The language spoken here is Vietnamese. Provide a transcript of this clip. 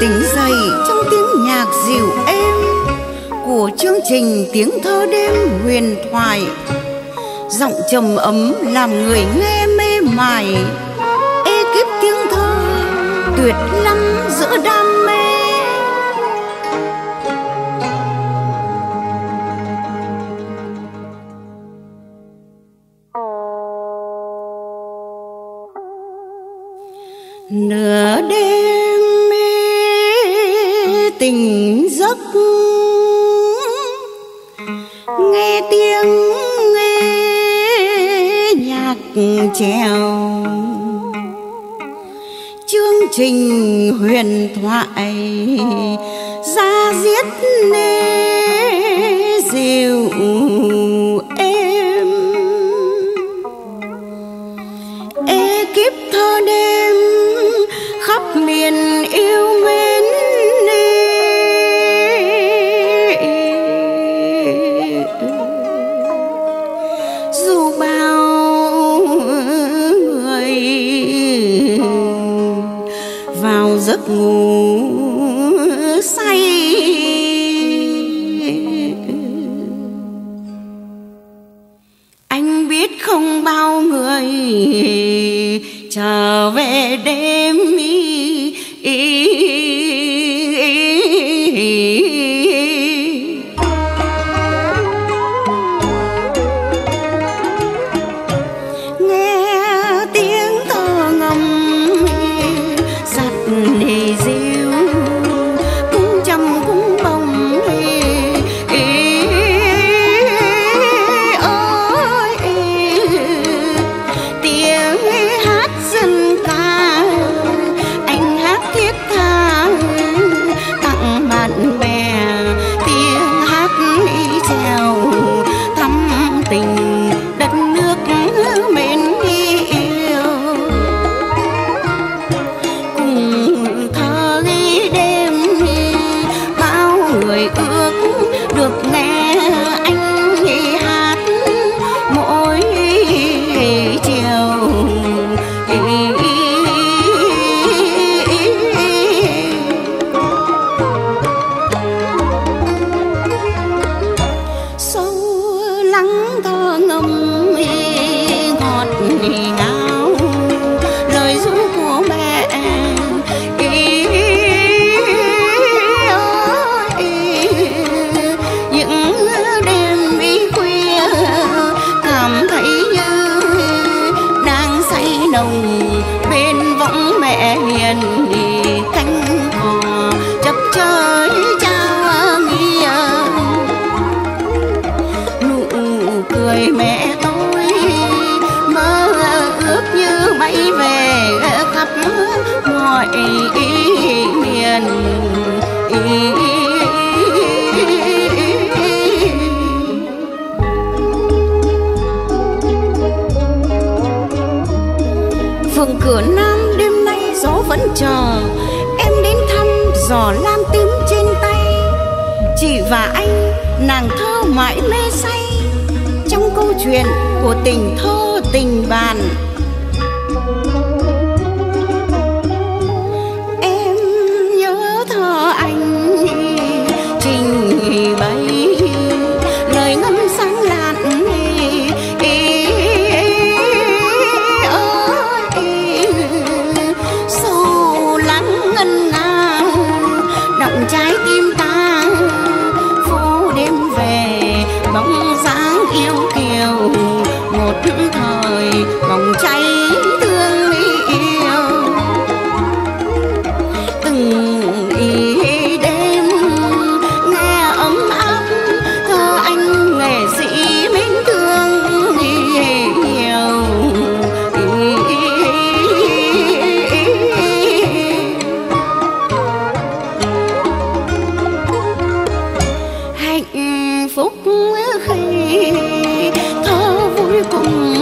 tỉnh dậy trong tiếng nhạc dịu êm của chương trình tiếng thơ đêm huyền thoại. Giọng trầm ấm làm người nghe mê mải. Ekip tiếng thơ tuyệt lắm giữa đam mê. Nửa đêm tình giấc. Nghe tiếng nghe nhạc trèo chương trình huyền thoại ra diết nê dịu êm ekip thơ đêm khắp miền yêu giấc ngủ say anh biết không bao người trở về đêm ý, ý. Lắng thơ ngâm ngọt ngào. Lời ru của mẹ ý ơi, những đêm đi khuya cảm thấy như đang say nồng phường cửa nam đêm nay gió vẫn chờ. Em đến thăm giò lam tím trên tay. Chị và anh, nàng thơ mãi mê say. Trong câu chuyện của tình thơ tình bạn 嗯